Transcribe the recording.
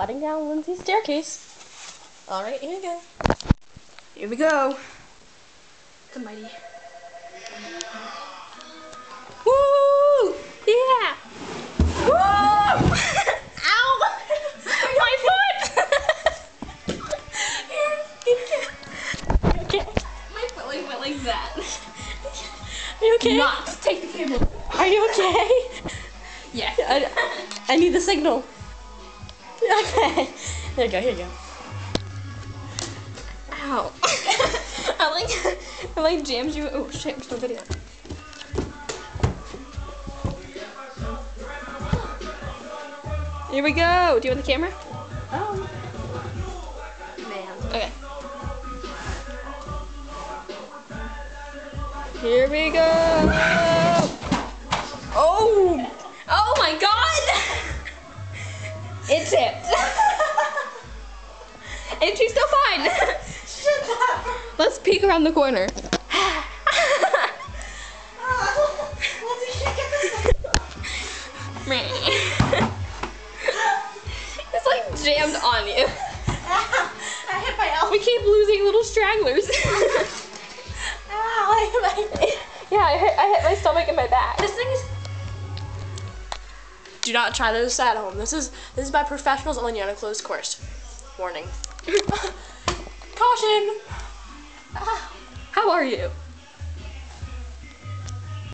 sliding down Lindsay's staircase. All right, here we go. Here we go. The mighty. Woo! Yeah! Woo! Ow! My foot! okay. My foot like went like that. Are you okay? Not take the camera. Are you okay? Yeah. I, I need the signal. Okay. Here you go, here you go. Ow. I like I like jams you. Oh shit, we're still video. Here we go. Do you want the camera? Oh. Man. Okay. Here we go. It's it tipped. and she's still fine. Shut up. Let's peek around the corner. Lindsay, can't get this. it's like jammed on you. I hit my elbow. We keep losing little stragglers. Ow, I hit my. yeah, I hit, I hit my stomach and my back. This thing is. Do not try this at home. This is this is by professionals only on a closed course. Warning. Caution. Ah, how are you?